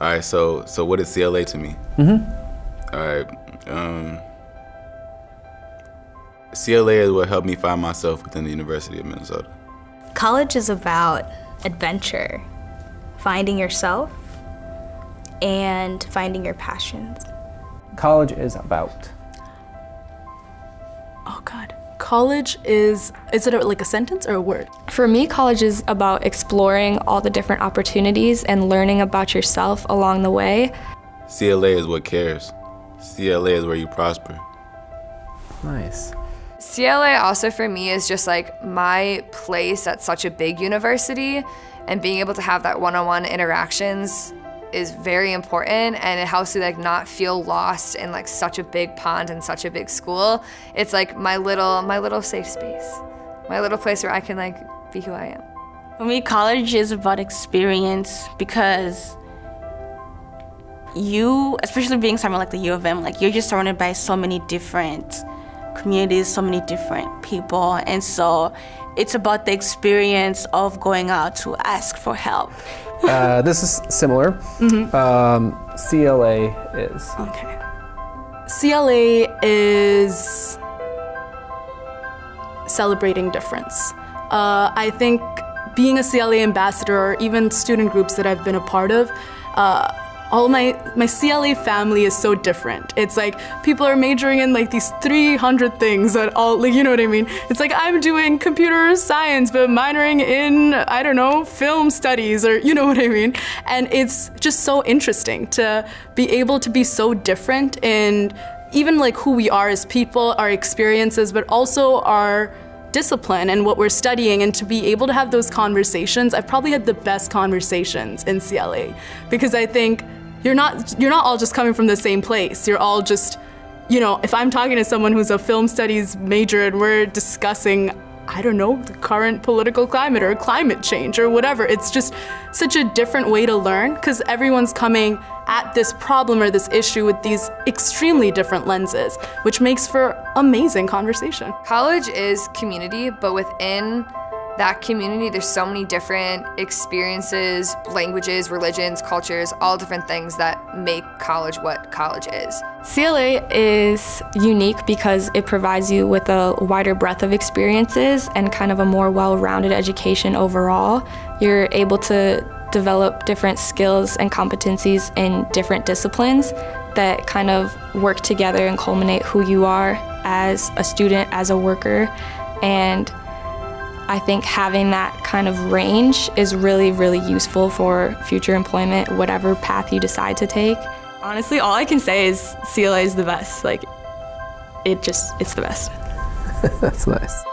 All right, so so what is CLA to me? Mm-hmm. All right, um, CLA is what helped me find myself within the University of Minnesota. College is about adventure, finding yourself, and finding your passions. College is about. Oh God. College is, is it a, like a sentence or a word? For me, college is about exploring all the different opportunities and learning about yourself along the way. CLA is what cares. CLA is where you prosper. Nice. CLA also for me is just like my place at such a big university and being able to have that one-on-one interactions is very important and it helps you like not feel lost in like such a big pond and such a big school. It's like my little my little safe space. My little place where I can like be who I am. For me, college is about experience because you, especially being somewhere like the U of M, like you're just surrounded by so many different communities, so many different people, and so it's about the experience of going out to ask for help. Uh, this is similar. Um, CLA is. Okay. CLA is celebrating difference. Uh, I think being a CLA ambassador or even student groups that I've been a part of, uh, all my my CLA family is so different. It's like people are majoring in like these 300 things that all like you know what I mean. It's like I'm doing computer science but minoring in I don't know film studies or you know what I mean. And it's just so interesting to be able to be so different in even like who we are as people, our experiences, but also our discipline and what we're studying and to be able to have those conversations i've probably had the best conversations in cla because i think you're not you're not all just coming from the same place. You're all just you know if i'm talking to someone who's a film studies major and we're discussing i don't know the current political climate or climate change or whatever it's just such a different way to learn because everyone's coming at this problem or this issue with these extremely different lenses which makes for amazing conversation. College is community, but within that community, there's so many different experiences, languages, religions, cultures, all different things that make college what college is. CLA is unique because it provides you with a wider breadth of experiences and kind of a more well rounded education overall. You're able to develop different skills and competencies in different disciplines that kind of work together and culminate who you are as a student, as a worker. And I think having that kind of range is really, really useful for future employment, whatever path you decide to take. Honestly, all I can say is CLA is the best. Like, it just, it's the best. That's nice.